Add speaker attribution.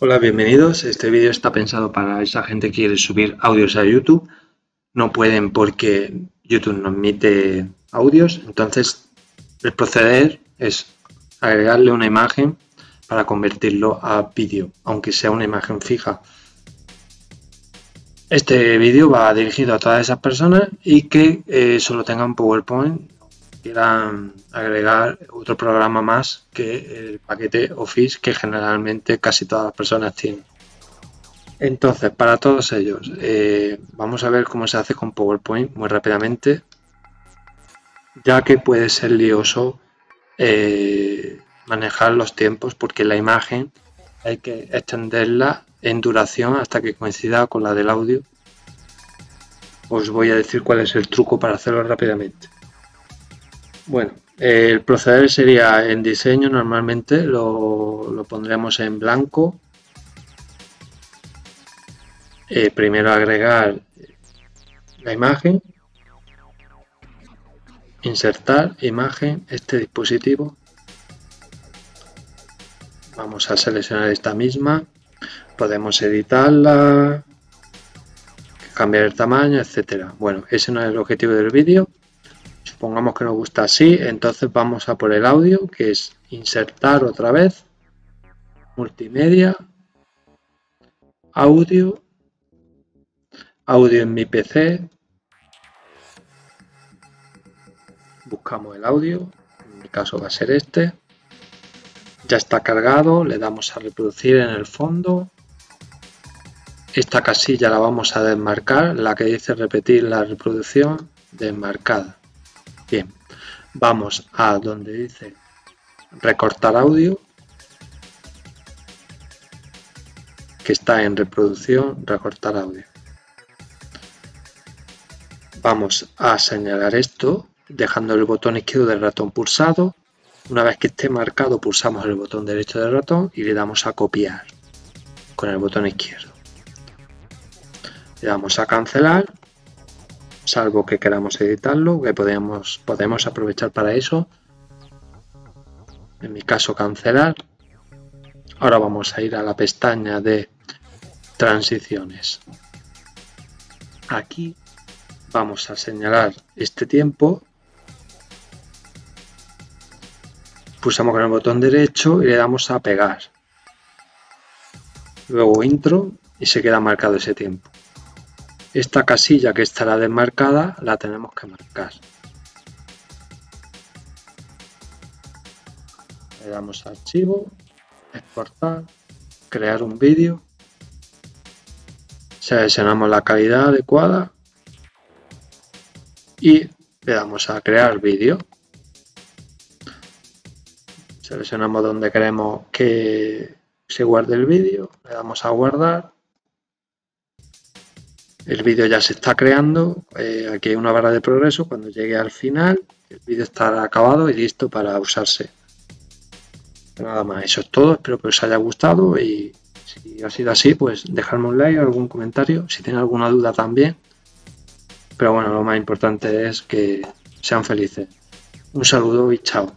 Speaker 1: Hola, bienvenidos. Este vídeo está pensado para esa gente que quiere subir audios a YouTube. No pueden porque YouTube no emite audios. Entonces, el proceder es agregarle una imagen para convertirlo a vídeo, aunque sea una imagen fija. Este vídeo va dirigido a todas esas personas y que eh, solo tengan PowerPoint quieran agregar otro programa más que el paquete Office que generalmente casi todas las personas tienen. Entonces, para todos ellos, eh, vamos a ver cómo se hace con PowerPoint muy rápidamente, ya que puede ser lioso eh, manejar los tiempos porque la imagen hay que extenderla en duración hasta que coincida con la del audio. Os voy a decir cuál es el truco para hacerlo rápidamente. Bueno, el proceder sería en diseño normalmente lo, pondremos en blanco. Eh, primero agregar la imagen, insertar imagen, este dispositivo. Vamos a seleccionar esta misma, podemos editarla, cambiar el tamaño, etcétera. Bueno, ese no es el objetivo del vídeo. Supongamos que nos gusta así, entonces vamos a por el audio, que es insertar otra vez, multimedia, audio, audio en mi PC, buscamos el audio, en mi caso va a ser este, ya está cargado, le damos a reproducir en el fondo, esta casilla la vamos a desmarcar, la que dice repetir la reproducción, desmarcada. Bien, vamos a donde dice recortar audio, que está en reproducción, recortar audio. Vamos a señalar esto dejando el botón izquierdo del ratón pulsado. Una vez que esté marcado pulsamos el botón derecho del ratón y le damos a copiar con el botón izquierdo. Le damos a cancelar salvo que queramos editarlo, que podemos, podemos aprovechar para eso. En mi caso cancelar. Ahora vamos a ir a la pestaña de transiciones. Aquí vamos a señalar este tiempo. Pulsamos con el botón derecho y le damos a pegar. Luego intro y se queda marcado ese tiempo. Esta casilla que estará desmarcada la tenemos que marcar. Le damos a archivo, exportar, crear un vídeo. Seleccionamos la calidad adecuada y le damos a crear vídeo. Seleccionamos donde queremos que se guarde el vídeo, le damos a guardar el vídeo ya se está creando, eh, aquí hay una barra de progreso, cuando llegue al final el vídeo estará acabado y listo para usarse. Nada más, eso es todo, espero que os haya gustado y si ha sido así, pues dejadme un like, algún comentario, si tienen alguna duda también. Pero bueno, lo más importante es que sean felices. Un saludo y chao.